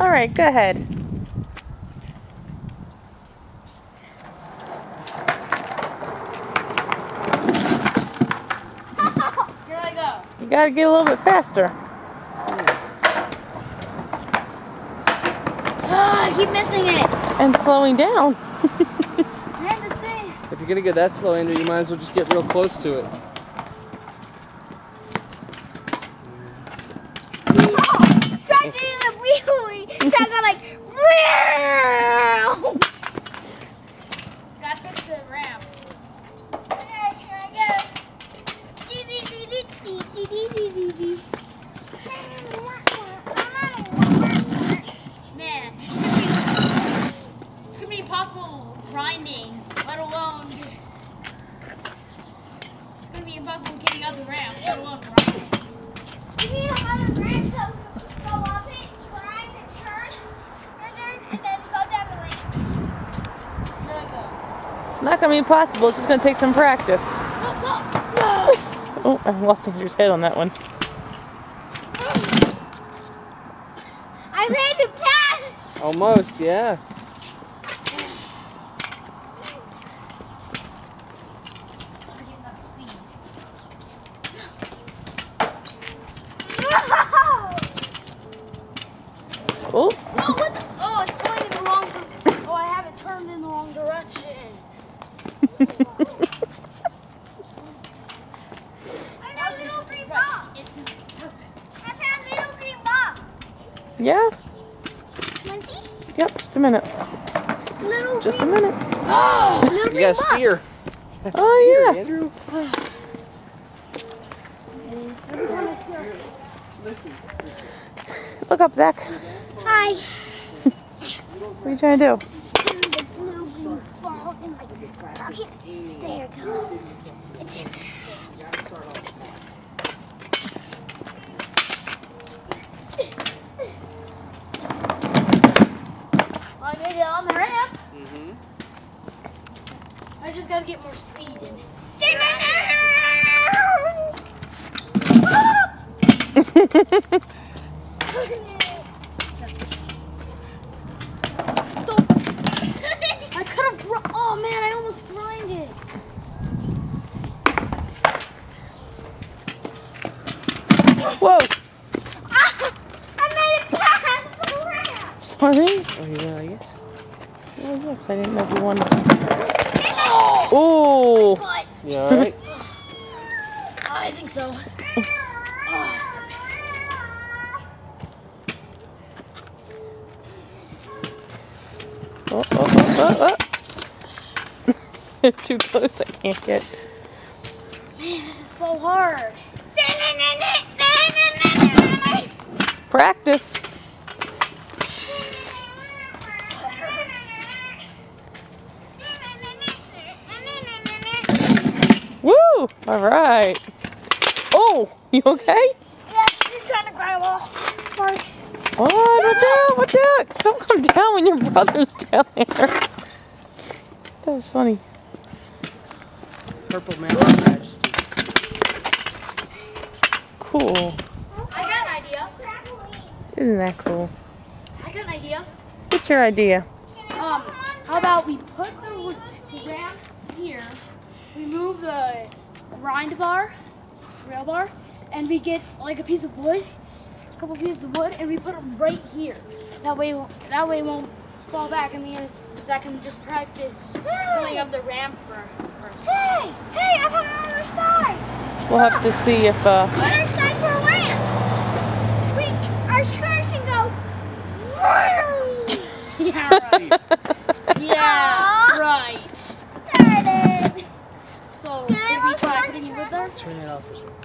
All right, go ahead. Here I go. You gotta get a little bit faster. Ah, I keep missing it. And slowing down. I have this thing. If you're gonna get that slow, Andrew, you might as well just get real close to it. Try to do the wheelie. So like. Gotta fix the ramp. Man, it's gonna be impossible grinding, let alone. It's gonna be impossible getting up the ramp, let alone grinding. You need a lot of ramps so go up it, grind and turn, and then, and then go down the ramp. Here I go. Not gonna be impossible. It's just gonna take some practice. Look, look. Oh, I lost Andrew's head on that one. I landed past. Almost, yeah. I oh get enough speed. Oh, No, what the? Oh, it's going in the wrong. di- Oh, I have it turned in the wrong direction. I found little green ball. Right, it's perfect. I found little green ball. Yeah. Can you see? Yep, just a minute. Little Just a minute. Oh, You gotta steer. Oh, Steer, yeah. Andrew. Look up, Zach. Hi. What are you trying to do? The little green ball in my pocket. There it goes. It's in I made it on the ramp. Mm-hmm. I just gotta get more speed in it. I could have. Gr- oh man, I almost grinded. Whoa, I made it past the ramp. sorry. Oh, yeah, I guess. Oh, yes, I didn't know if you wanted. Oh, Oh, but You alright? I think so. Oh, oh, oh, oh, oh, oh. Too close, I can't get. man, this is so hard. Practice. Woo! All right. Oh, you okay? Yeah, she's trying to grab all. Sorry. Oh, watch out, watch out. Don't come down when your brother's down there. That was funny. Purple man majesty. Cool. I got an idea. Isn't that cool? I got an idea. What's your idea? Um, how about we put the, the ramp here, we move the grind bar, rail bar, and we get like a piece of wood, a couple pieces of wood, and we put them right here. That way, that way it won't fall back. I mean, that can just practice going up the ramp for. Hey, hey, I found another side. We'll have to see if uh Another side for a ramp. Wait, our scooters can go. Yeah, right. yeah, right. There it is. So, Can I did we look try at putting the wood there? Turn that off.